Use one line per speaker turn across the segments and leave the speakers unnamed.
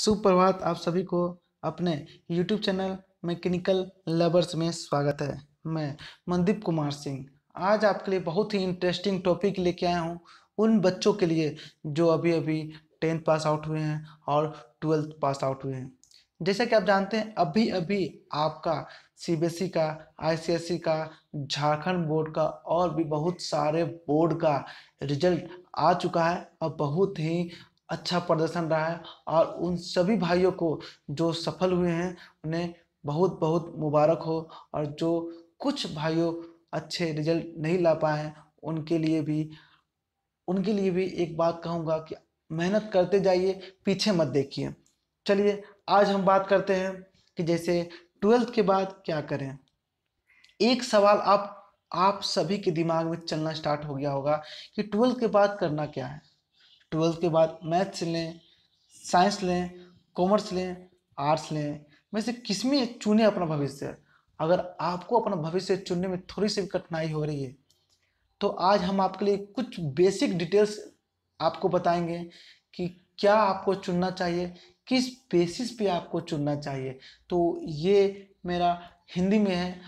सुप्रभात, आप सभी को अपने YouTube चैनल मैकेनिकल लवर्स में स्वागत है। मैं मनदीप कुमार सिंह। आज आपके लिए बहुत ही इंटरेस्टिंग टॉपिक लेके आया हूँ। उन बच्चों के लिए जो अभी अभी टेंथ पास आउट हुए हैं और ट्वेल्थ पास आउट हुए हैं। जैसा कि आप जानते हैं अभी अभी आपका सीबीएसई का आईसीएसई का, झारखंड बोर्ड का और भी बहुत सारे बोर्ड का रिज़ल्ट आ चुका है और बहुत ही अच्छा प्रदर्शन रहा है और उन सभी भाइयों को जो सफल हुए हैं, उन्हें बहुत बहुत मुबारक हो और जो कुछ भाइयों अच्छे रिज़ल्ट नहीं ला पाए हैं, उनके लिए भी, उनके लिए भी एक बात कहूँगा कि मेहनत करते जाइए, पीछे मत देखिए। चलिए, आज हम बात करते हैं कि जैसे ट्वेल्थ के बाद क्या करें। एक सवाल आप आप सभी के दिमाग में चलना स्टार्ट हो गया होगा कि ट्वेल्थ के बाद करना क्या है। ट्वेल्थ के बाद मैथ्स लें, साइंस लें, कॉमर्स लें, आर्ट्स लें, में से किसमें चुने अपना भविष्य? अगर आपको अपना भविष्य चुनने में थोड़ी सी कठिनाई हो रही है तो आज हम आपके लिए कुछ बेसिक डिटेल्स आपको बताएँगे कि क्या आपको चुनना चाहिए, किस बेसिस पे आपको चुनना चाहिए। तो ये मेरा हिंदी में है।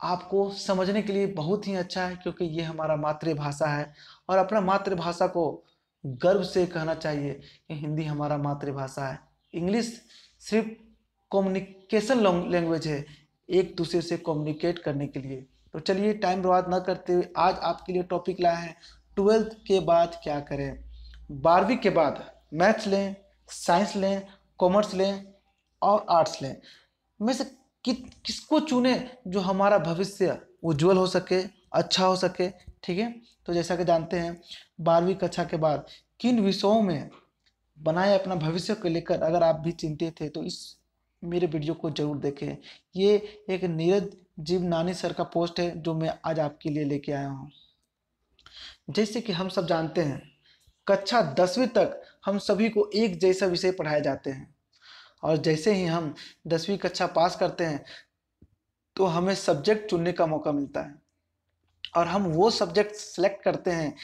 आपको समझने के लिए बहुत ही अच्छा है, क्योंकि ये हमारा मातृभाषा है और अपना मातृभाषा को गर्व से कहना चाहिए कि हिंदी हमारा मातृभाषा है। इंग्लिश सिर्फ़ कम्युनिकेशन लैंग्वेज है एक दूसरे से कम्युनिकेट करने के लिए। तो चलिए टाइम बर्बाद ना करते हुए आज आपके लिए टॉपिक लाए हैं ट्वेल्थ के बाद क्या करें? बारहवीं के बाद मैथ्स लें साइंस लें कॉमर्स लें और आर्ट्स लें। में से कि, किसको चुने जो हमारा भविष्य उज्जवल हो सके अच्छा हो सके ठीक है? तो जैसा कि जानते हैं, बारहवीं कक्षा के बाद किन विषयों में बनाए अपना भविष्य को लेकर अगर आप भी चिंतित थे तो इस मेरे वीडियो को ज़रूर देखें। ये एक नीरज जीव नानी सर का पोस्ट है, जो मैं आज आपके लिए लेके आया हूँ। जैसे कि हम सब जानते हैं, कक्षा दसवीं तक हम सभी को एक जैसा विषय पढ़ाए जाते हैं। और जैसे ही हम दसवीं कक्षा पास करते हैं तो हमें सब्जेक्ट चुनने का मौका मिलता है। और हम वो सब्जेक्ट सेलेक्ट करते हैं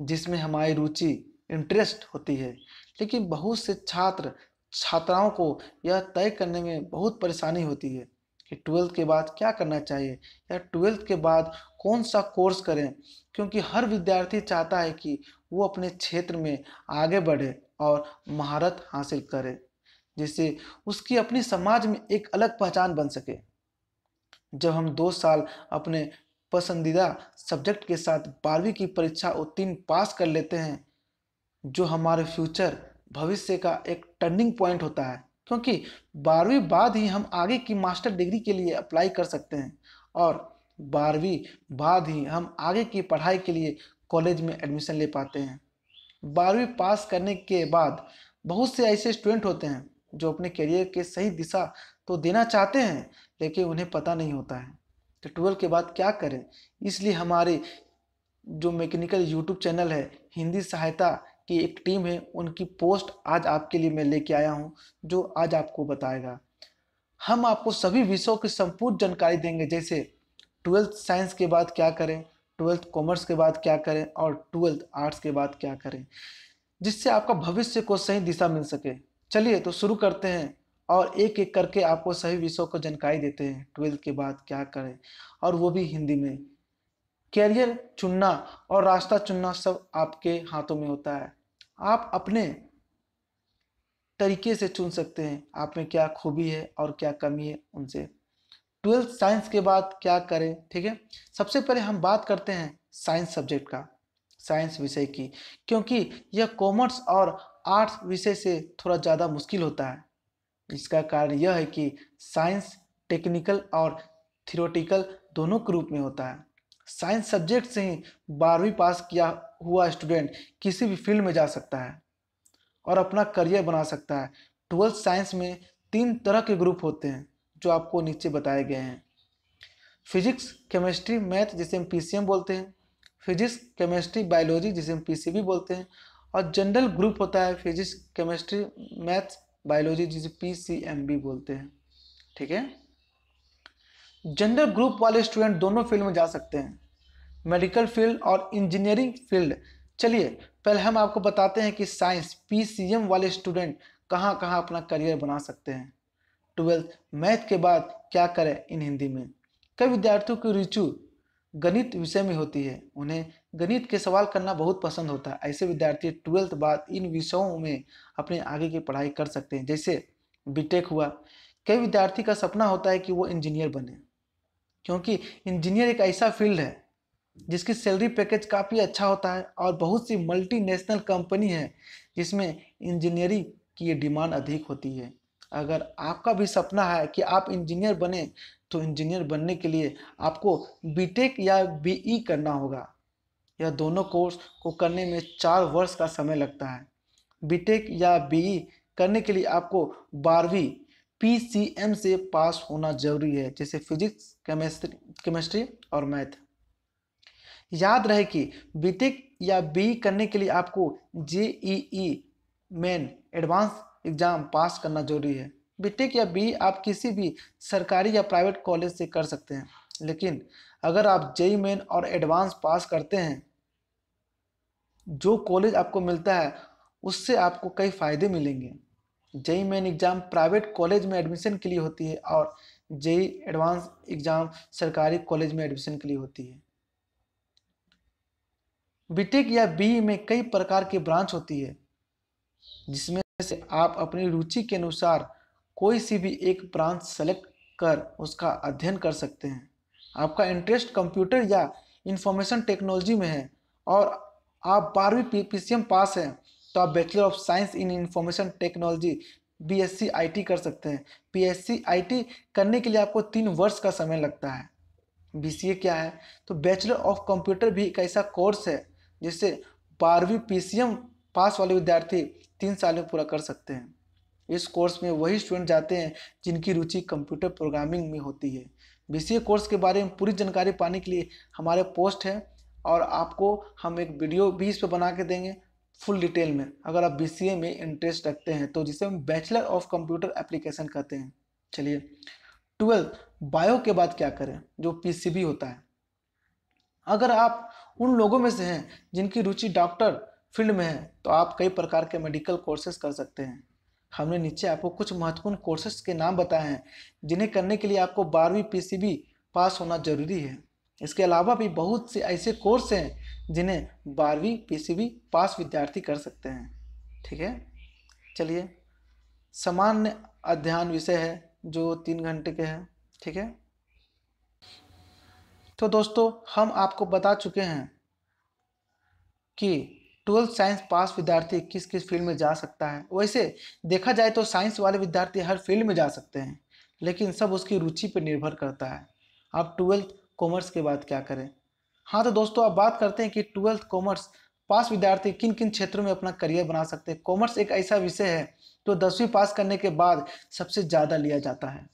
जिसमें हमारी रुचि इंटरेस्ट होती है। लेकिन बहुत से छात्र, छात्राओं को यह तय करने में बहुत परेशानी होती है कि ट्वेल्थ के बाद क्या करना चाहिए या ट्वेल्थ के बाद कौन सा कोर्स करें? क्योंकि हर विद्यार्थी चाहता है कि वो अपने क्षेत्र में आगे बढ़े और महारत हासिल करे, जिससे उसकी अपनी समाज में एक अलग पहचान बन सके। जब हम दो साल अपने पसंदीदा सब्जेक्ट के साथ बारहवीं की परीक्षा उत्तीर्ण पास कर लेते हैं, जो हमारे फ्यूचर, भविष्य का एक टर्निंग पॉइंट होता है। क्योंकि बारहवीं बाद ही हम आगे की मास्टर डिग्री के लिए अप्लाई कर सकते हैं और बारहवीं बाद ही हम आगे की पढ़ाई के लिए कॉलेज में एडमिशन ले पाते हैं। बारहवीं पास करने के बाद बहुत से ऐसे स्टूडेंट होते हैं, जो अपने करियर के सही दिशा तो देना चाहते हैं, लेकिन उन्हें पता नहीं होता है। तो ट्वेल्व के बाद क्या करें? इसलिए हमारे जो मैकेनिकल यूट्यूब चैनल है, हिंदी सहायता की एक टीम है, उनकी पोस्ट आज आपके लिए मैं लेके आया हूँ, जो आज आपको बताएगा। हम आपको सभी विषयों की संपूर्ण जानकारी देंगे, जैसे ट्वेल्थ साइंस के बाद क्या करें, ट्वेल्थ कॉमर्स के बाद क्या करें, और ट्वेल्थ आर्ट्स के बाद क्या करें, जिससे आपका भविष्य को सही दिशा मिल सके। चलिए तो शुरू करते हैं। और एक एक करके आपको सभी विषयों को जानकारी देते हैं। ट्वेल्थ के बाद क्या करें? और वो भी हिंदी में। कैरियर चुनना और रास्ता चुनना सब आपके हाथों में होता है। आप अपने तरीके से चुन सकते हैं। आप में क्या खूबी है और क्या कमी है उनसे। ट्वेल्थ साइंस के बाद क्या करें? ठीक है? सबसे पहले हम बात करते हैं साइंस सब्जेक्ट का, साइंस विषय की। क्योंकि यह कॉमर्स और आर्ट्स विषय से थोड़ा ज़्यादा मुश्किल होता है। इसका कारण यह है कि साइंस, टेक्निकल और थियोटिकल दोनों के रूप में होता है। साइंस सब्जेक्ट से ही बारहवीं पास किया हुआ स्टूडेंट किसी भी फ़ील्ड में जा सकता है और अपना करियर बना सकता है। ट्वेल्थ साइंस में तीन तरह के ग्रुप होते हैं, जो आपको नीचे बताए गए हैं। फिजिक्स, केमिस्ट्री, मैथ जिसे हम PCM बोलते हैं। फिजिक्स, केमिस्ट्री, बायोलॉजी जिसे हम PCB बोलते हैं। और जनरल ग्रुप होता है फिजिक्स, केमिस्ट्री, मैथ्स बायोलॉजी जिसे पी बोलते हैं, ठीक है? जनरल ग्रुप वाले स्टूडेंट दोनों फ़ील्ड में जा सकते हैं। मेडिकल फ़ील्ड और इंजीनियरिंग फ़ील्ड चलिए, पहले हम आपको बताते हैं कि साइंस पीसीएम वाले स्टूडेंट कहाँ कहाँ अपना करियर बना सकते हैं। ट्वेल्थ मैथ के बाद क्या करें इन हिंदी में? कई विद्यार्थियों की रुचि गणित विषय में होती है। उन्हें गणित के सवाल करना बहुत पसंद होता है। ऐसे विद्यार्थी ट्वेल्थ बाद इन विषयों में अपने आगे की पढ़ाई कर सकते हैं। जैसे बीटेक हुआ, कई विद्यार्थी का सपना होता है कि वो इंजीनियर बने, क्योंकि इंजीनियर एक ऐसा फ़ील्ड है जिसकी सैलरी पैकेज काफ़ी अच्छा होता है और बहुत सी मल्टीनेशनल कंपनी है जिसमें इंजीनियरिंग की डिमांड अधिक होती है। अगर आपका भी सपना है कि आप इंजीनियर बने तो इंजीनियर बनने के लिए आपको बीटेक या बीई करना होगा। यह दोनों कोर्स को करने में चार वर्ष का समय लगता है। बीटेक या बीई करने के लिए आपको बारहवीं पीसीएम से पास होना ज़रूरी है, जैसे फिजिक्स केमिस्ट्री केमिस्ट्री और मैथ याद रहे कि बीटेक या बी करने के लिए आपको JEE main advance exam pass करना ज़रूरी है। बीटेक या बी आप किसी भी सरकारी या प्राइवेट कॉलेज से कर सकते हैं, लेकिन अगर आप जेई मेन और एडवांस पास करते हैं, जो कॉलेज आपको मिलता है, उससे आपको कई फ़ायदे मिलेंगे। JEE main exam private college में एडमिशन के लिए होती है और जेई एडवांस एग्ज़ाम सरकारी कॉलेज में एडमिशन के लिए होती है। बीटेक या बी में कई प्रकार की ब्रांच होती है, जिसमें से आप अपनी रुचि के अनुसार कोई सी भी एक ब्रांच सेलेक्ट कर उसका अध्ययन कर सकते हैं। आपका इंटरेस्ट कंप्यूटर या इंफॉर्मेशन टेक्नोलॉजी में है और आप बारहवीं पी सी पास हैं तो आप bachelor of science in information technology B S C I T कर सकते हैं। P S C I T करने के लिए आपको तीन वर्ष का समय लगता है। बी सी ए क्या है? तो बैचलर ऑफ़ कंप्यूटर भी एक ऐसा कोर्स है, जिससे बारहवीं पी सी एम पास वाले विद्यार्थी तीन साल में पूरा कर सकते हैं। इस कोर्स में वही स्टूडेंट जाते हैं जिनकी रुचि कंप्यूटर प्रोग्रामिंग में होती है। बीसीए कोर्स के बारे में पूरी जानकारी पाने के लिए हमारे पोस्ट है और आपको हम एक वीडियो भी इस पर बना के देंगे फुल डिटेल में, अगर आप बीसीए में इंटरेस्ट रखते हैं तो जिसे हम बैचलर ऑफ़ कंप्यूटर एप्लीकेशन कहते हैं। चलिए, ट्वेल्थ, बायो के बाद क्या करें, जो पीसीबी होता है। अगर आप उन लोगों में से हैं जिनकी रुचि डॉक्टर फ़ील्ड में है तो आप कई प्रकार के मेडिकल कोर्सेज कर सकते हैं। हमने नीचे आपको कुछ महत्वपूर्ण कोर्सेज के नाम बताए हैं, जिन्हें करने के लिए आपको बारहवीं पीसीबी पास होना ज़रूरी है। इसके अलावा भी बहुत से ऐसे कोर्स हैं, जिन्हें बारहवीं पीसीबी पास विद्यार्थी कर सकते हैं। ठीक है? चलिए, सामान्य अध्ययन विषय है, जो तीन घंटे के हैं। ठीक है? तो दोस्तों, हम आपको बता चुके हैं कि ट्वेल्थ साइंस पास विद्यार्थी किस किस फ़ील्ड में जा सकता है। वैसे देखा जाए तो साइंस वाले विद्यार्थी हर फ़ील्ड में जा सकते हैं, लेकिन सब उसकी रुचि पर निर्भर करता है। आप ट्वेल्थ कॉमर्स के बाद क्या करें? हाँ तो दोस्तों आप बात करते हैं कि ट्वेल्थ कॉमर्स पास विद्यार्थी किन किन क्षेत्रों में अपना करियर बना सकते हैं। कॉमर्स एक ऐसा विषय है जो तो दसवीं पास करने के बाद सबसे ज़्यादा लिया जाता है।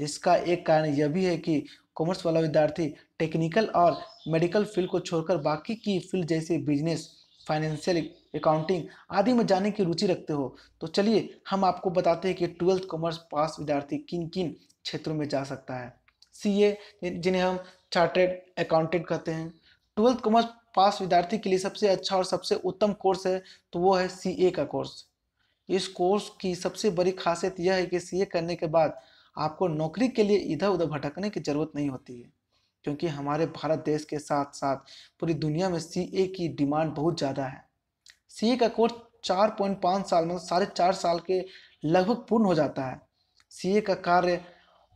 इसका एक कारण यह भी है कि कॉमर्स वाला विद्यार्थी टेक्निकल और मेडिकल फ़ील्ड को छोड़कर बाकी की फ़ील्ड जैसे बिज़नेस फाइनेंशियल अकाउंटिंग आदि में जाने की रुचि रखते हो तो चलिए हम आपको बताते हैं कि ट्वेल्थ कॉमर्स पास विद्यार्थी किन किन क्षेत्रों में जा सकता है। सी ए जिन्हें हम चार्टेड अकाउंटेंट कहते हैं। ट्वेल्थ कॉमर्स पास विद्यार्थी के लिए सबसे अच्छा और सबसे उत्तम कोर्स है तो वो है सी ए का कोर्स। इस कोर्स की सबसे बड़ी खासियत यह है कि सी ए करने के बाद आपको नौकरी के लिए इधर उधर भटकने की ज़रूरत नहीं होती है। क्योंकि हमारे भारत देश के साथ साथ पूरी दुनिया में सी ए की डिमांड बहुत ज़्यादा है। सी ए का कोर्स चार पॉइंट पाँच साल में साढ़े चार साल के लगभग पूर्ण हो जाता है। सी ए का कार्य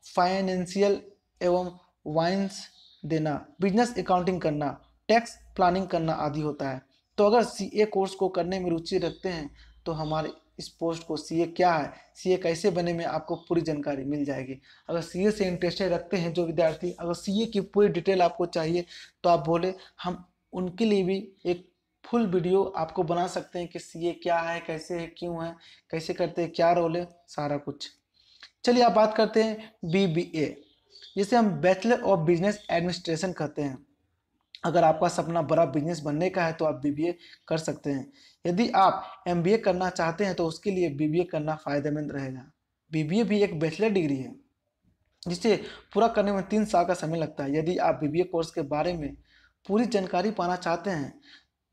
फाइनेंशियल एवं वाइन्स देना, बिज़नेस अकाउंटिंग करना, टैक्स प्लानिंग करना आदि होता है। तो अगर सी ए कोर्स को करने में रुचि रखते हैं तो हमारे इस पोस्ट को सीए क्या है? सीए कैसे बने में आपको पूरी जानकारी मिल जाएगी। अगर सीए से इंटरेस्टेड रखते हैं जो विद्यार्थी, अगर सीए की पूरी डिटेल आपको चाहिए तो आप बोले, हम उनके लिए भी एक फुल वीडियो आपको बना सकते हैं कि सीए क्या है, कैसे है, क्यों है, कैसे करते हैं, क्या रोल है, सारा कुछ। चलिए आप बात करते हैं बी बी ए जिसे हम बैचलर ऑफ़ बिज़नेस एडमिनिस्ट्रेशन कहते हैं। अगर आपका सपना बड़ा बिज़नेस बनने का है तो आप बीबीए कर सकते हैं। यदि आप एमबीए करना चाहते हैं तो उसके लिए बीबीए करना फ़ायदेमंद रहेगा। बीबीए भी एक बैचलर डिग्री है, जिसे पूरा करने में तीन साल का समय लगता है। यदि आप बीबीए कोर्स के बारे में पूरी जानकारी पाना चाहते हैं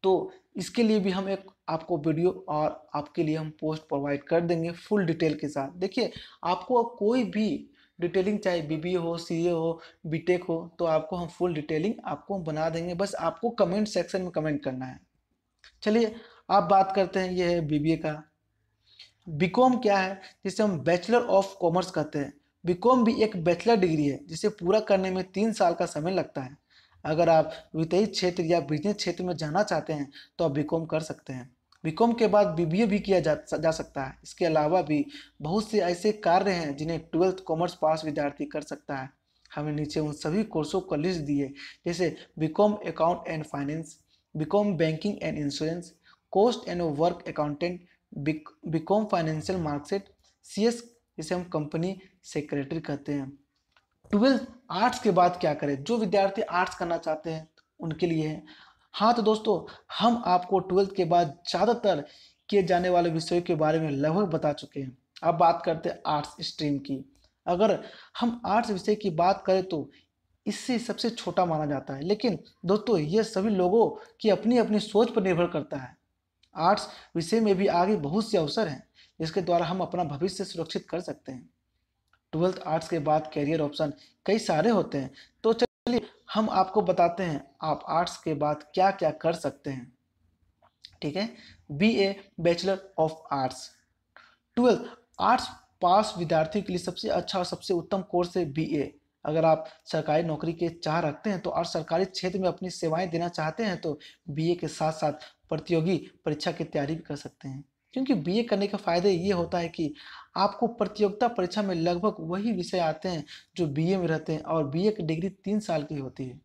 तो इसके लिए भी हम एक आपको वीडियो और आपके लिए हम पोस्ट प्रोवाइड कर देंगे फुल डिटेल के साथ। देखिए, आपको कोई भी डिटेलिंग चाहे बीबीए हो सीए हो बीटेक हो तो आपको हम फुल डिटेलिंग आपको बना देंगे। बस आपको कमेंट सेक्शन में कमेंट करना है। चलिए आप बात करते हैं, ये है बीबीए का। बीकॉम क्या है? जिसे हम बैचलर ऑफ़ कॉमर्स कहते हैं। बीकॉम भी एक बैचलर डिग्री है, जिसे पूरा करने में तीन साल का समय लगता है। अगर आप वित्तीय क्षेत्र या बिज़नेस क्षेत्र में जाना चाहते हैं तो आप बीकॉम कर सकते हैं। बीकॉम के बाद बीबीए भी किया जा, जा सकता है। इसके अलावा भी बहुत से ऐसे कार्य हैं जिन्हें ट्वेल्थ कॉमर्स पास विद्यार्थी कर सकता है। हमें नीचे उन सभी कोर्सों का लिस्ट दिए जैसे BCom account and finance BCom banking and insurance cost and work accountant BCom financial markets C S जिसे हम कंपनी सेक्रेटरी कहते हैं। ट्वेल्थ आर्ट्स के बाद क्या करें? जो विद्यार्थी आर्ट्स करना चाहते हैं उनके लिए है हाँ तो दोस्तों, हम आपको ट्वेल्थ के बाद ज़्यादातर किए जाने वाले विषयों के बारे में लगभग बता चुके हैं। अब बात करते हैं आर्ट्स स्ट्रीम की। अगर हम आर्ट्स विषय की बात करें तो इससे सबसे छोटा माना जाता है। लेकिन दोस्तों, ये सभी लोगों की अपनी अपनी सोच पर निर्भर करता है। आर्ट्स विषय में भी आगे बहुत से अवसर हैं, जिसके द्वारा हम अपना भविष्य सुरक्षित कर सकते हैं। ट्वेल्थ आर्ट्स के बाद कैरियर ऑप्शन कई सारे होते हैं तो चलिए, हम आपको बताते हैं, आप आर्ट्स के बाद क्या क्या कर सकते हैं। ठीक है? B A bachelor of arts twelfth arts pass विद्यार्थियों के लिए सबसे अच्छा और सबसे उत्तम कोर्स है बी ए अगर आप सरकारी नौकरी के चाह रखते हैं तो और सरकारी क्षेत्र में अपनी सेवाएँ देना चाहते हैं तो बीए के साथ साथ प्रतियोगी परीक्षा की तैयारी भी कर सकते हैं। क्योंकि बीए करने का फ़ायदा ये होता है कि आपको प्रतियोगिता परीक्षा में लगभग वही विषय आते हैं जो बीए में रहते हैं और बीए की डिग्री तीन साल की होती है।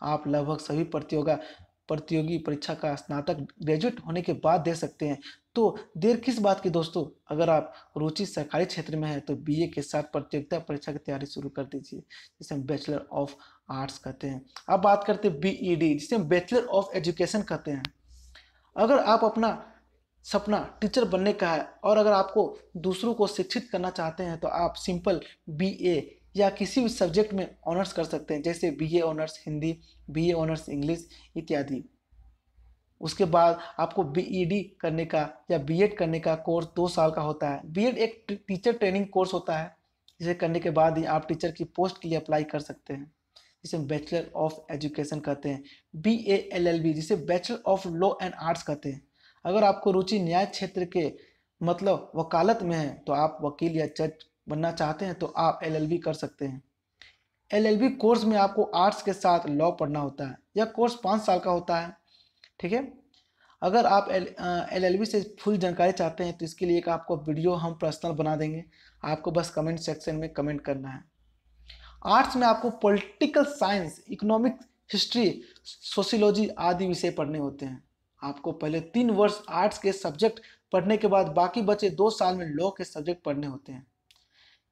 आप लगभग सभी प्रतियोगा, प्रतियोगी परीक्षा का स्नातक ग्रेजुएट होने के बाद दे सकते हैं। तो देर किस बात की दोस्तों? अगर आप रुचि सरकारी क्षेत्र में है तो बीए के साथ प्रतियोगिता परीक्षा की तैयारी शुरू कर दीजिए, जिसे हम बैचलर ऑफ़ आर्ट्स कहते हैं। अब बात करते हैं बीईडी जिसे हम बैचलर ऑफ़ एजुकेशन कहते हैं। अगर आप अपना सपना टीचर बनने का है। और अगर आपको दूसरों को शिक्षित करना चाहते हैं तो आप सिंपल बी ए या किसी भी सब्जेक्ट में ऑनर्स कर सकते हैं, जैसे B A honours, Hindi B A honours, English इत्यादि। उसके बाद आपको बी ई डी करने का या बी एड करने का कोर्स दो साल का होता है। बी एड एक टीचर ट्रेनिंग कोर्स होता है, जिसे करने के बाद ही आप टीचर की पोस्ट के लिए अप्लाई कर सकते हैं, जिसे बैचलर ऑफ़ एजुकेशन कहते हैं। B A L L B जिसे bachelor of law and arts कहते हैं। अगर आपको रुचि न्याय क्षेत्र के मतलब वकालत में है तो आप वकील या जज बनना चाहते हैं तो आप एलएलबी कर सकते हैं। एल कोर्स में आपको आर्ट्स के साथ लॉ पढ़ना होता है यह कोर्स पाँच साल का होता है, ठीक है? अगर आप एल एल से फुल जानकारी चाहते हैं तो इसके लिए एक आपको वीडियो हम पर्सनल बना देंगे। आपको बस कमेंट सेक्शन में कमेंट करना है। आर्ट्स में आपको political science economic history, sociology आदि विषय पढ़ने होते हैं। आपको पहले तीन वर्ष आर्ट्स के सब्जेक्ट पढ़ने के बाद बाकी बचे दो साल में लॉ के सब्जेक्ट पढ़ने होते हैं।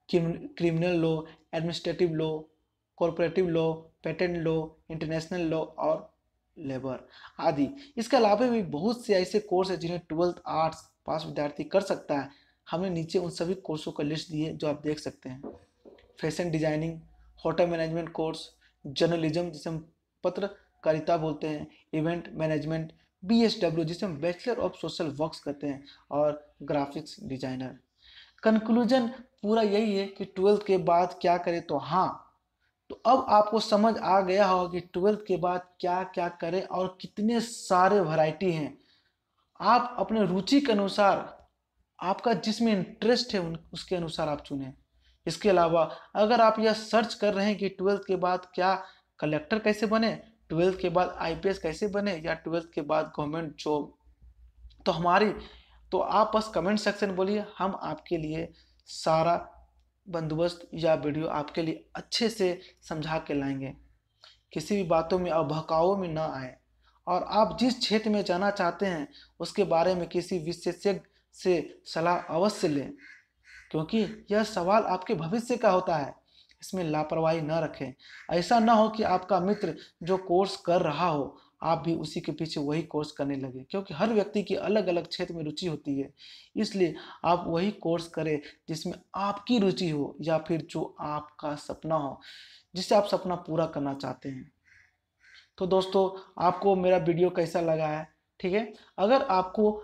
Criminal law, administrative law, corporative law, patent law, international law और लेबर आदि। इसके अलावा भी बहुत से ऐसे कोर्स हैं जिन्हें ट्वेल्थ आर्ट्स पास विद्यार्थी कर सकता है। हमने नीचे उन सभी कोर्सों का लिस्ट दिए जो आप देख सकते हैं। Fashion designing, hotel management course, journalism जिसे हम पत्रकारिता बोलते हैं, event management B S W जिसे हम बैचलर ऑफ़ सोशल वर्क्स कहते हैं, और ग्राफिक्स डिज़ाइनर कंक्लूजन पूरा यही है कि ट्वेल्थ के बाद क्या करें तो हाँ। तो अब आपको समझ आ गया होगा कि ट्वेल्थ के बाद क्या क्या करें और कितने सारे वैरायटी हैं। आप अपने रुचि के अनुसार, आपका जिसमें इंटरेस्ट है उसके अनुसार आप चुनें। इसके अलावा, अगर आप यह सर्च कर रहे हैं कि ट्वेल्थ के बाद क्या कलेक्टर कैसे बने ट्वेल्थ के बाद आईपीएस कैसे बने या ट्वेल्थ के बाद गवर्नमेंट जॉब तो हमारी तो आप बस कमेंट सेक्शन बोलिए, हम आपके लिए सारा बंदोबस्त या वीडियो आपके लिए अच्छे से समझा के लाएँगे। किसी भी बातों में और बहकावों में ना आए। और आप जिस क्षेत्र में जाना चाहते हैं, उसके बारे में किसी विशेषज्ञ से सलाह अवश्य लें, क्योंकि यह सवाल आपके भविष्य का होता है। इसमें लापरवाही न रखें। ऐसा ना हो कि आपका मित्र जो कोर्स कर रहा हो, आप भी उसी के पीछे वही कोर्स करने लगे, क्योंकि हर व्यक्ति की अलग अलग क्षेत्र में रुचि होती है। इसलिए आप वही कोर्स करें जिसमें आपकी रुचि हो या फिर जो आपका सपना हो जिससे आप सपना पूरा करना चाहते हैं। तो दोस्तों, आपको मेरा वीडियो कैसा लगा है? ठीक है? अगर आपको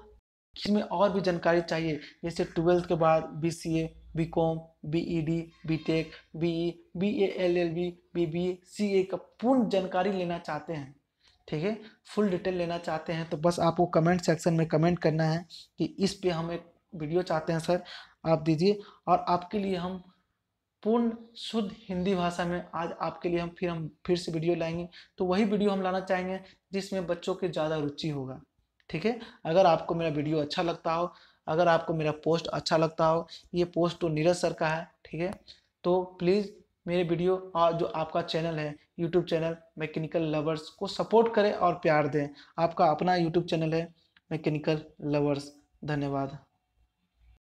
इसमें और भी जानकारी चाहिए, जैसे ट्वेल्थ के बाद B C A B com B E D B tech B E B A L L B B B C A का पूर्ण जानकारी लेना चाहते हैं, ठीक है? फुल डिटेल लेना चाहते हैं तो बस आपको कमेंट सेक्शन में कमेंट करना है कि इस पे हम एक वीडियो चाहते हैं सर आप दीजिए और आपके लिए हम पूर्ण शुद्ध हिंदी भाषा में आज आपके लिए हम फिर हम फिर से वीडियो लाएँगे। तो वही वीडियो हम लाना चाहेंगे जिसमें बच्चों की ज़्यादा रुचि होगा, ठीक है? अगर आपको मेरा वीडियो अच्छा लगता हो अगर आपको मेरा पोस्ट अच्छा लगता हो, ये पोस्ट तो नीरज सर का है, ठीक है? तो प्लीज़ मेरे वीडियो और जो आपका चैनल है यूट्यूब चैनल, मैकेनिकल लवर्स को सपोर्ट करें और प्यार दें। आपका अपना यूट्यूब चैनल है, मैकेनिकल लवर्स। धन्यवाद।